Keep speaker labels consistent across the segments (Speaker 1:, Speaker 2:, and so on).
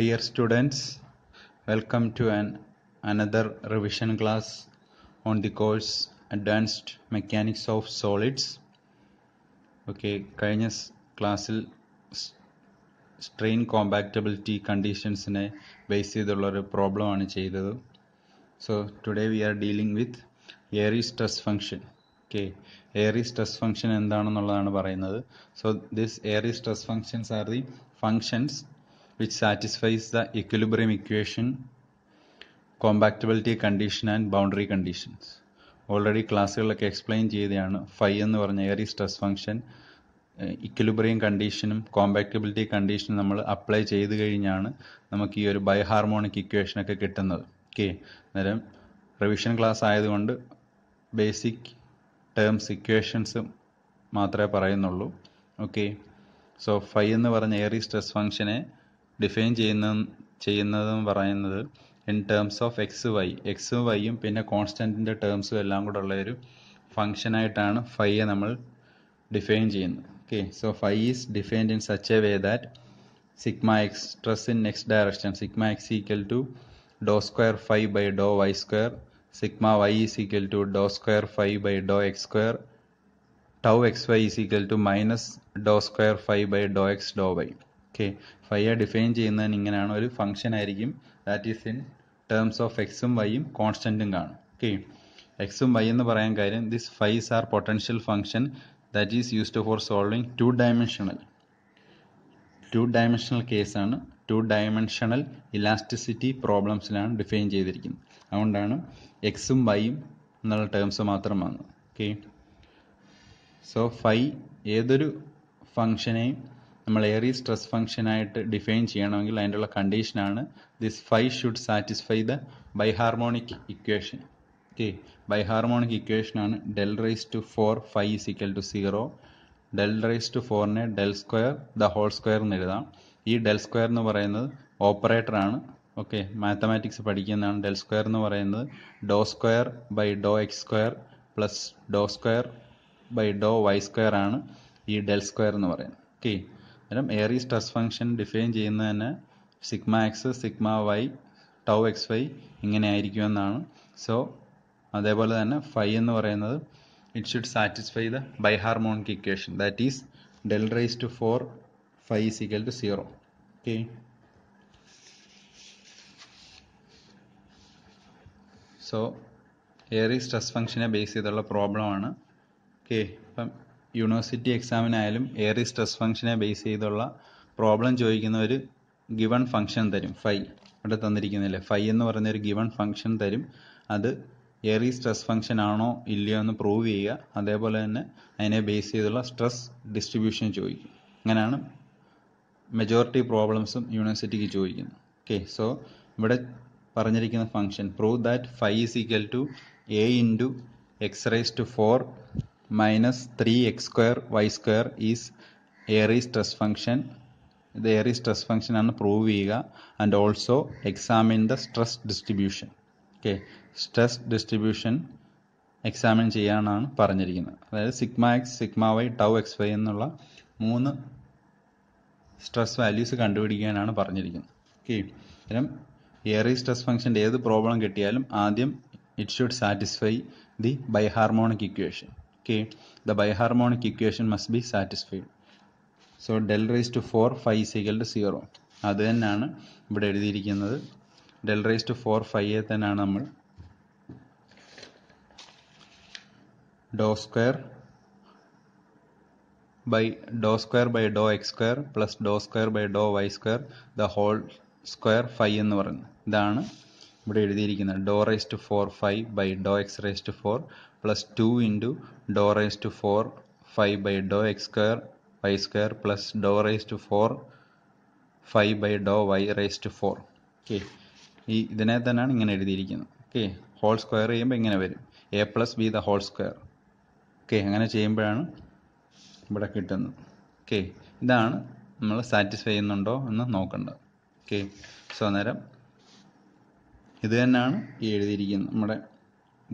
Speaker 1: Dear students, welcome to an another revision class on the course Advanced Mechanics of Solids. Okay, കഴിഞ്ഞ ക്ലാസ്സിൽ strain compatibility കണ്ടീഷൻസിനെ base ചെയ്തുള്ള ഒരു പ്രോബ്ലമാണ് ചെയ്തത്. So today we are dealing with Airy stress function okay Airy stress function എന്താണെന്നുള്ളതാണ് പറയുന്നത്. So this Airy stress functions are the functions which satisfies the equilibrium equation, compatibility condition and boundary conditions already ക്ലാസ്സുകളിലൊക്കെ explain ചെയ്തതാണ്. Phi എന്ന് പറഞ്ഞ Airy stress function equilibrium കണ്ടീഷനും compatibility കണ്ടീഷനും നമ്മൾ apply ചെയ്ത് കഴിഞ്ഞാണ് നമുക്ക് ഈ ഒരു ബൈഹാർമോണിക് ഇക്വേഷനൊക്കെ കിട്ടുന്നത്. ഓക്കെ അന്നേരം റിവിഷൻ ക്ലാസ് ആയതുകൊണ്ട് ബേസിക് ടേംസ് ഇക്വേഷൻസ് മാത്രമേ പറയുന്നുള്ളൂ. ഓക്കെ സോ ഫൈ എന്ന് പറഞ്ഞ ഏറി സ്ട്രെസ് ഫംഗ്ഷനെ ഡിഫൈൻ ചെയ്യുന്ന ചെയ്യുന്നതും പറയുന്നത് in terms of x y x വൈയും പിന്നെ കോൺസ്റ്റന്റിന്റെ ടേംസും എല്ലാം കൂടെ ഉള്ള ഒരു ഫംഗ്ഷനായിട്ടാണ് ഫൈയെ നമ്മൾ ഡിഫൈൻ ചെയ്യുന്നത്. Okay so phi is defined in such a way that sigma x stress in x direction sigma x equal to do square phi by do y square sigma y is equal to do square phi by do x square tau x y is equal to minus do square phi by do x do y okay phi define ചെയ്യുന്നതിന് ഇങ്ങനെയാണ് ഒരു function ആയിരിക്കും. That is in terms of എക്സും വൈയും കോൺസ്റ്റന്റും കാണും. Okay എക്സും Y എന്ന് പറയാൻ കാര്യം this phis are potential function that is used for solving two dimensional two dimensional കേസാണ് ടു ഡയമെൻഷണൽ ഇലാസ്റ്റിസിറ്റി പ്രോബ്ലംസിലാണ് ഡിഫൈൻ ചെയ്തിരിക്കുന്നത്. അതുകൊണ്ടാണ് എക്സും വൈയും എന്നുള്ള ടേംസ് മാത്രം വന്നത് ഓക്കെ സോ ഫൈ ഏതൊരു ഫംഗ്ഷനെയും നമ്മൾ ഏറി സ്ട്രെസ് ഫംഗ്ഷനായിട്ട് ഡിഫൈൻ ചെയ്യണമെങ്കിൽ അതിന്റെ കണ്ടീഷനാണ് this phi should satisfy the biharmonic equation okay biharmonic ഇക്വേഷനാണ് del raise to four phi is equal to zero del raise to ഫോറിനെ del square the whole square എന്ന് എഴുതാം. ഈ del square എന്ന് പറയുന്നത് ഓപ്പറേറ്റർ ആണ്. Okay mathematics പഠിക്കുന്നതാണ്. Del square എന്ന് പറയുന്നത് do square by do x square plus do square by do y square ആണ് ഈ ഡെൽ സ്ക്വയർ എന്ന് പറയുന്നത്. ഓക്കെ അന്നേരം എയറി സ്ട്രെസ് ഫംഗ്ഷൻ ഡിഫൈൻ ചെയ്യുന്നത് തന്നെ sigma x sigma y tau x y ഇങ്ങനെ ആയിരിക്കുമെന്നാണ് സോ അതേപോലെ തന്നെ ഫൈ എന്ന് പറയുന്നത് it should satisfy the biharmonic equation that is del raise to four phi is equal to zero okay so Airy stress ഫംഗ്ഷനെ base ചെയ്തുള്ള പ്രോബ്ലമാണ് okay ഇപ്പം യൂണിവേഴ്സിറ്റി എക്സാമിനായാലും ഏറി സ്ട്രെസ് ഫംഗ്ഷനെ ബേസ് ചെയ്തുള്ള പ്രോബ്ലം ചോദിക്കുന്ന ഒരു ഗിവൺ ഫംഗ്ഷൻ തരും. ഫൈ ഇവിടെ തന്നിരിക്കുന്നില്ലേ? ഫൈ എന്ന് പറയുന്ന ഒരു ഗിവൺ ഫംഗ്ഷൻ തരും. അത് ഏറി സ്ട്രെസ് ഫംഗ്ഷൻ ആണോ ഇല്ലയോ എന്ന് പ്രൂവ് ചെയ്യുക. അതേപോലെ തന്നെ അതിനെ ബേസ് ചെയ്തുള്ള സ്ട്രെസ് ഡിസ്ട്രിബ്യൂഷൻ ചോദിക്കും. അങ്ങനെയാണ് മെജോറിറ്റി പ്രോബ്ലംസും യൂണിവേഴ്സിറ്റിക്ക് ചോദിക്കുന്നത്. ഓക്കെ സോ ഇവിടെ പറഞ്ഞിരിക്കുന്ന function prove that phi is equal to a into x raise to four minus three x square y square is Airy stress function ഇത് എയറി സ്ട്രെസ് ഫംഗ്ഷൻ ആണ് prove ചെയ്യുക. And also examine the stress distribution okay stress distribution examine ചെയ്യാനാണ് പറഞ്ഞിരിക്കുന്നത്. അതായത് sigma x sigma y tau x y എന്നുള്ള മൂന്ന് stress values കണ്ടുപിടിക്കാനാണ് പറഞ്ഞിരിക്കുന്നത്. Okay അന്നേരം എയറി സ്ട്രെസ് ഫംഗ്ഷന്റെ ഏത് പ്രോബ്ലം കിട്ടിയാലും ആദ്യം it should satisfy the biharmonic equation okay the biharmonic equation must be satisfied. So del raised to 4 phi is equal to 0 അത് തന്നെയാണ് ഇവിടെ എഴുതിയിരിക്കുന്നത്. ഡെൽ റൈസ് ടു ഫോർ ഫൈയെ തന്നെയാണ് നമ്മൾ do square by do square by do x square plus do square by do y square the whole square phi എന്ന് പറയുന്നത്. ഇതാണ് ഇവിടെ എഴുതിയിരിക്കുന്നത് do raise to four phi by do x raise to four plus two into do raise to four phi by do x square y square plus do raise to four phi by do y raise to four. Okay. ഈ ഇതിനെ തന്നെയാണ് ഇങ്ങനെ എഴുതിയിരിക്കുന്നത്. Okay. Whole square ചെയ്യുമ്പോൾ ഇങ്ങനെ വരും. A plus b the whole square. Okay. അങ്ങനെ ചെയ്യുമ്പോഴാണ് ഇവിടെ കിട്ടുന്നത്. ഓക്കെ. ഇതാണ് നമ്മൾ സാറ്റിസ്ഫൈ ചെയ്യുന്നുണ്ടോ എന്ന് നോക്കേണ്ടത്. ഓക്കെ. സോ അന്നേരം ഇത് തന്നെയാണ് എഴുതിയിരിക്കുന്നത്. നമ്മുടെ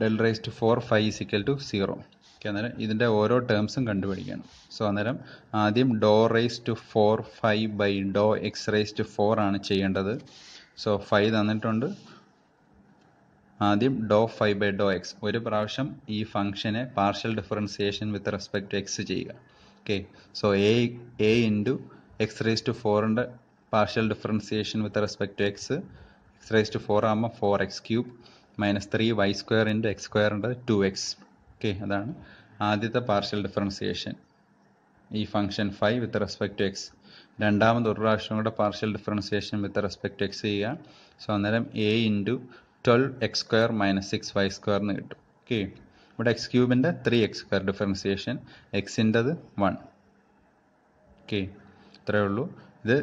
Speaker 1: del raise to four phi is equal to zero okay അന്നേരം ഇതിന്റെ ഓരോ ടേംസും കണ്ടുപിടിക്കണം. സോ അന്നേരം ആദ്യം do raise to four phi by do x raise to four ആണ് ചെയ്യേണ്ടത്. സോ ഫൈവ് തന്നിട്ടുണ്ട്. ആദ്യം do phi by do x ഒരു പ്രാവശ്യം ഈ ഫംഗ്ഷനെ partial differentiation with respect to x ചെയ്യുക. Okay so a a into x raise to ഫോറിന്റെ partial differentiation with respect to x x raise to four ആകുമ്പോൾ four x cube minus three y square into x സ്ക്വയറിന്റെ two x. Okay അതാണ് ആദ്യത്തെ partial differentiation. ഈ function phi with respect to x. രണ്ടാമത് ഒരു പ്രാവശ്യം കൂടെ partial differentiation with respect to x ചെയ്യുക. സോ അന്നേരം a into twelve x square minus six y square എന്ന് കിട്ടും. ഓക്കെ ഇവിടെ എക്സ് ക്യൂബിന്റെ ത്രീ എക്സ് സ്ക്വയർ ഡിഫറൻസിയേഷൻ എക്സിന്റെത് വൺ. ഓക്കെ ഇത്രയേ ഉള്ളൂ. ഇത്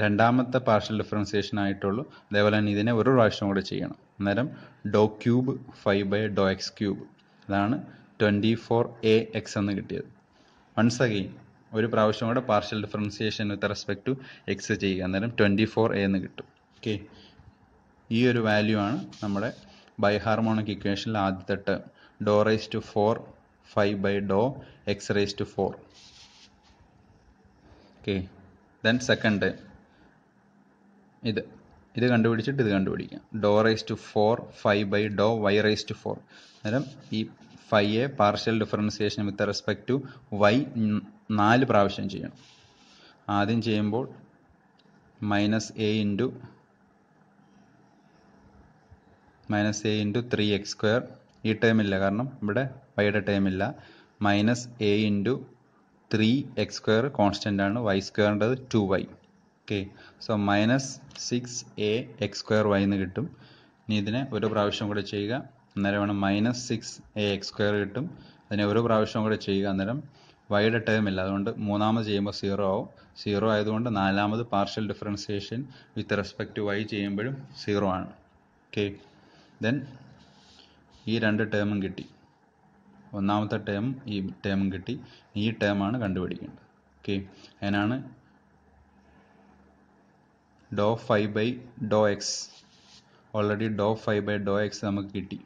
Speaker 1: രണ്ടാമത്തെ പാർഷ്യൽ ഡിഫറൻസിയേഷൻ ആയിട്ടുള്ളൂ. അതേപോലെ തന്നെ ഇതിനെ ഒരു പ്രാവശ്യം കൂടെ ചെയ്യണം. അന്നേരം do cube phi by do x cube അതാണ് ട്വന്റി ഫോർ എ എക്സ് എന്ന് കിട്ടിയത്. വൺസ് അഗെയിൻ ഒരു പ്രാവശ്യം കൂടെ partial differentiation with respect to x ചെയ്യുക. അന്നേരം ട്വന്റി ഫോർ എ എന്ന് കിട്ടും. ഓക്കെ ഈ ഒരു വാല്യൂ ആണ് നമ്മുടെ ബൈ ഹാർമോണിക് ഇക്വേഷനിൽ ആദ്യത്തെ term doe raise to four five by doe x raise to four okay then second term ഇത്. ഇത് കണ്ടുപിടിച്ചിട്ട് ഇത് കണ്ടുപിടിക്കാം. Doe raise to four five by doe y raise to four. അന്നേരം ഈ five a partial differentiation with respect to y നാല് പ്രാവശ്യം ചെയ്യണം. ആദ്യം ചെയ്യുമ്പോൾ minus a into minus a into three x square. ഈ ടേം ഇല്ല. കാരണം ഇവിടെ വൈയുടെ ടേം ഇല്ല. Minus a into three x square constant ആണ്. Y സ്ക്വയറിന്റെത് two y. Okay so minus six a x square y എന്ന് കിട്ടും. ഇനി ഇതിനെ ഒരു പ്രാവശ്യം കൂടെ ചെയ്യുക. അന്നേരം വേണം minus six a x square കിട്ടും. അതിനെ ഒരു പ്രാവശ്യം കൂടെ ചെയ്യുക അന്നേരം വൈയുടെ ടേം ഇല്ല. അതുകൊണ്ട് മൂന്നാമത് ചെയ്യുമ്പോൾ സീറോ ആവും. സീറോ ആയതുകൊണ്ട് നാലാമത് partial differentiation with respect to y ചെയ്യുമ്പോഴും സീറോ ആണ്. ഓക്കെ ദെൻ ഈ രണ്ട് ടേമും കിട്ടി. ഒന്നാമത്തെ ടേം ഈ ടേമും കിട്ടി. ഈ ടേമാണ് കണ്ടുപിടിക്കേണ്ടത്. ഓക്കെ അതിനാണ് doe phi by doe x already doe phi by doe x നമുക്ക് കിട്ടി.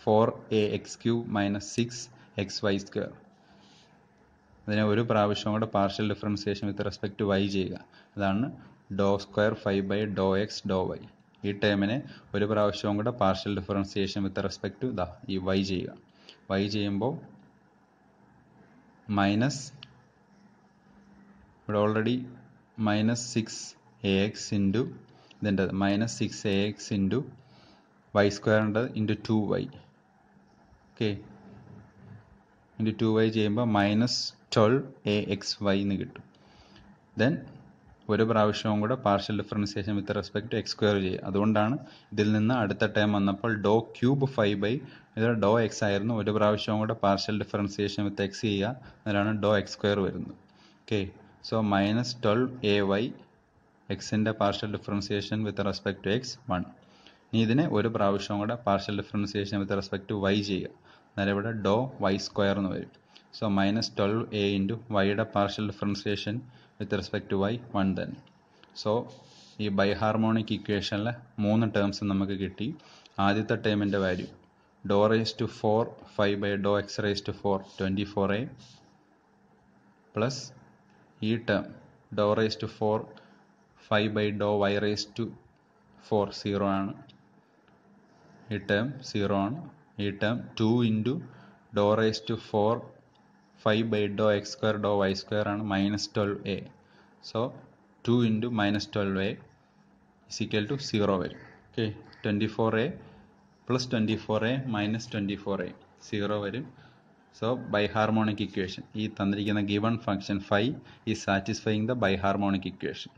Speaker 1: Four a x cube minus six x y square അതിനെ ഒരു പ്രാവശ്യം കൂടെ partial differentiation with respect y ചെയ്യുക. അതാണ് doe square five by doe x doe y ഈ ടേമിനെ ഒരു പ്രാവശ്യവും കൂടെ പാർഷ്യൽ ഡിഫറൻസിയേഷൻ വിത്ത് റെസ്പെക്ട് ഇതാ ഈ വൈ ചെയ്യുക. വൈ ചെയ്യുമ്പോൾ മൈനസ് ഇവിടെ already minus six a x into ഇതിന്റെ minus six a x into y സ്ക്വയറിന്റെ into two y okay into two y ചെയ്യുമ്പോൾ minus twelve a x y എന്ന് കിട്ടും. ദെൻ ഒരു പ്രാവശ്യവും കൂടെ partial differentiation with respect to x square ചെയ്യുക. അതുകൊണ്ടാണ് ഇതിൽ നിന്ന് അടുത്ത ടൈം വന്നപ്പോൾ ഡോ ക്യൂബ് ഫൈവ് ബൈ ഇത് ഡോ എക്സ് ആയിരുന്നു. ഒരു പ്രാവശ്യവും കൂടെ പാർഷ്യൽ ഡിഫറൻസിയേഷൻ വിത്ത് എക്സ് ചെയ്യുക. അതിലാണ് ഡോ എക്സ് സ്ക്വയർ വരുന്നത്. Okay so minus twelve a y എക്സിന്റെ partial differentiation with respect to x one ഇനി ഇതിനെ ഒരു പ്രാവശ്യവും കൂടെ partial differentiation with respect to y ചെയ്യുക. അന്നേരം ഇവിടെ ഡോ വൈ സ്ക്വയർ എന്ന് വരും. So minus twelve a into വൈയുടെ partial differentiation with respect to y one തന്നെ സോ ഈ ബൈ ഹാർമോണിക് ഇക്വേഷനിലെ മൂന്ന് ടേംസ് നമുക്ക് കിട്ടി. ആദ്യത്തെ ടേമിന്റെ value doe raise to four five by doe x raise to four twenty four a plus ഈ term doe raise to four five by doe y raise to four zero ആണ്. ഈ term zero ആണ്. ഈ term two into doe raise to four five by doe x square doe y square ആണ് minus twelve a so two into minus twelve a is equal to zero വരും okay twenty four a plus twenty four a minus twenty four a zero വരും so biharmonic equation ഈ തന്നിരിക്കുന്ന given function five ഈ satisfying the biharmonic equation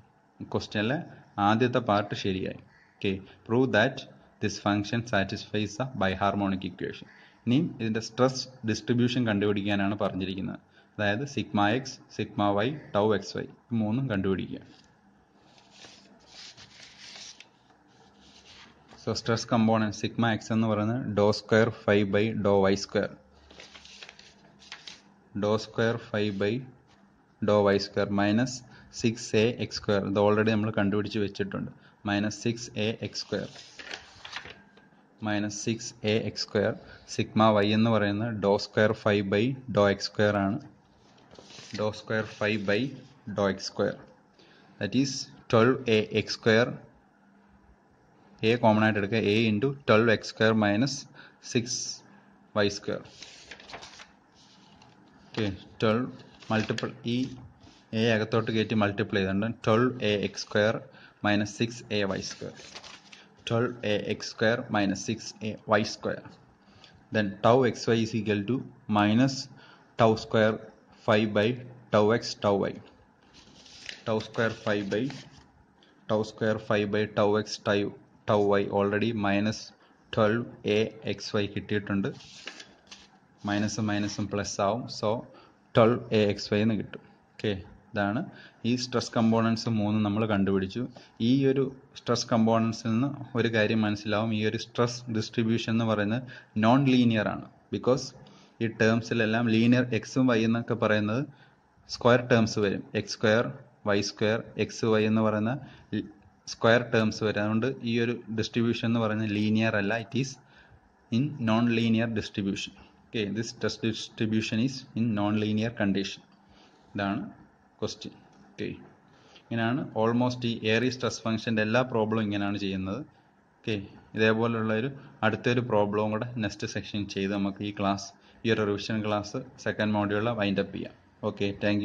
Speaker 1: ക്വസ്റ്റ്യനിലെ ആദ്യത്തെ part ശരിയായി. Okay prove that this function satisfies the biharmonic equation ഇനിയും ഇതിന്റെ stress distribution കണ്ടുപിടിക്കാനാണ് പറഞ്ഞിരിക്കുന്നത്. അതായത് sigma x sigma y tau x y മൂന്നും കണ്ടുപിടിക്കുക. So stress component sigma x എന്ന് പറയുന്നത് doe square five by doe y square doe square five by doe y square minus six a x square. ഇത് already നമ്മൾ കണ്ടുപിടിച്ച് വെച്ചിട്ടുണ്ട്. Minus six a x square. Minus six a x square. Sigma y എന്ന് പറയുന്നത് doe square five by doe x square ആണ്. Doe square five by doe x square. That is twelve a x square. A common ആയിട്ട് എടുക്കുക. A into twelve x square minus six y square. Okay twelve multiple ഈ A അകത്തോട്ട് കയറ്റി multiply ചെയ്തിട്ടുണ്ട് twelve a x square minus six a y square twelve a x square minus six a y square then tau xy is equal to minus tau square 5 by tau x tau y tau square 5 by tau square 5 by tau x tau, tau y already minus 12 a xy കിട്ടിയിട്ടുണ്ട് മൈനസും മൈനസും plus ആവും so twelve a x y എന്ന് കിട്ടും. Okay ഇതാണ്. ഈ stress components മൂന്ന് നമ്മൾ കണ്ടുപിടിച്ചു. ഈ ഒരു സ്ട്രെസ് കമ്പോണൻസിൽ നിന്ന് ഒരു കാര്യം മനസ്സിലാവും. ഈ ഒരു സ്ട്രെസ് ഡിസ്ട്രിബ്യൂഷൻ എന്ന് പറയുന്നത് നോൺ ലീനിയർ ആണ്. ബിക്കോസ് ഈ ടേംസിലെല്ലാം ലീനിയർ എക്സും വൈ എന്നൊക്കെ പറയുന്നത് സ്ക്വയർ ടേംസ് വരും. X square y square x y എന്ന് പറയുന്ന സ്ക്വയർ ടേംസ് വരും. അതുകൊണ്ട് ഈ ഒരു ഡിസ്ട്രിബ്യൂഷൻ എന്ന് പറയുന്നത് ലീനിയർ അല്ല. It is in non linear distribution okay this test distribution is in non linear condition ഇതാണ് ക്വസ്റ്റ്യൻ ഓക്കെ ഇങ്ങനെയാണ് ഓൾമോസ്റ്റ് ഈ എയറി സ്ട്രെസ് ഫംഗ്ഷന്റെ എല്ലാ പ്രോബ്ലവും ഇങ്ങനെയാണ് ചെയ്യുന്നത്. ഓക്കെ ഇതേപോലുള്ള ഒരു അടുത്തൊരു പ്രോബ്ലവും കൂടെ നെക്സ്റ്റ് സെക്ഷൻ ചെയ്ത് നമുക്ക് ഈ ക്ലാസ് ഈ ഒരു റിവിഷൻ ക്ലാസ് സെക്കൻഡ് മോഡ്യൂളിൽ വൈൻഡപ്പ് ചെയ്യാം. Okay thank